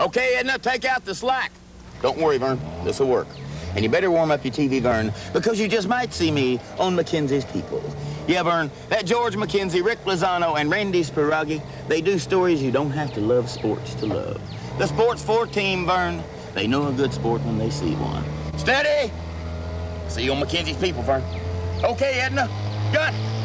Okay, Edna, take out the slack. Don't worry, Vern. This'll work. And you better warm up your TV, Vern, because you just might see me on McKenzie's People. Yeah, Vern, that George McKenzie, Rick Lozano, and Randy Spiraghi, they do stories you don't have to love sports to love. The Sports 4 team, Vern, they know a good sport when they see one. Steady! See you on McKenzie's People, Vern. Okay, Edna. Got it.